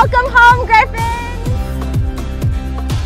Welcome home, Gryphons!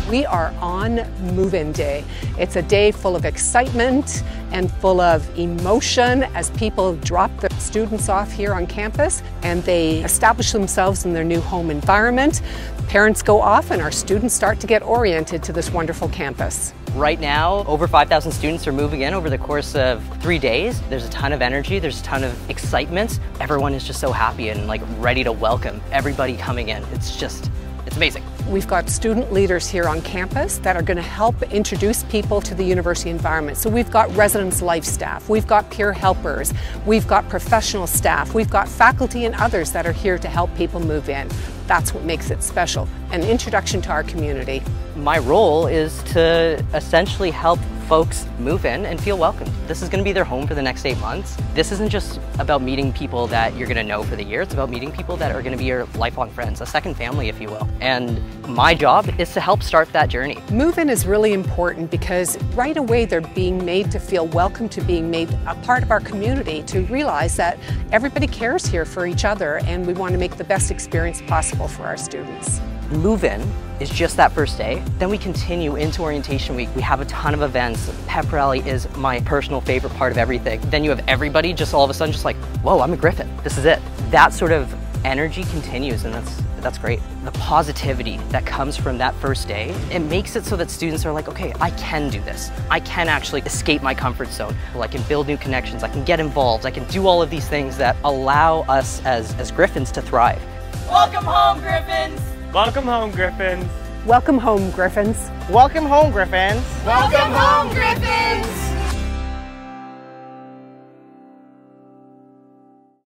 We are on move-in day. It's a day full of excitement and full of emotion as people drop their students off here on campus and they establish themselves in their new home environment. Parents go off and our students start to get oriented to this wonderful campus. Right now, over 5,000 students are moving in over the course of three days. There's a ton of energy, there's a ton of excitement. Everyone is just so happy and like ready to welcome everybody coming in. It's just, it's amazing. We've got student leaders here on campus that are going to help introduce people to the university environment. So we've got residence life staff, we've got peer helpers, we've got professional staff, we've got faculty and others that are here to help people move in. That's what makes it special, an introduction to our community. My role is to essentially help folks move in and feel welcome. This is going to be their home for the next eight months. This isn't just about meeting people that you're going to know for the year. It's about meeting people that are going to be your lifelong friends, a second family, if you will. And my job is to help start that journey. Move-in is really important because right away they're being made to feel welcome, to being made a part of our community, to realize that everybody cares here for each other and we want to make the best experience possible for our students. Move-in is just that first day. Then we continue into orientation week. We have a ton of events. Pep rally is my personal favorite part of everything. Then you have everybody just all of a sudden just like, whoa, I'm a Gryphon. This is it. That sort of energy continues and that's that's great. The positivity that comes from that first day, it makes it so that students are like, okay, I can do this. I can actually escape my comfort zone. I can build new connections, I can get involved, I can do all of these things that allow us as, as Gryphons to thrive. Welcome home, Gryphons! Welcome home, Gryphons. Welcome home, Gryphons. Welcome home, Gryphons. Welcome home, Gryphons!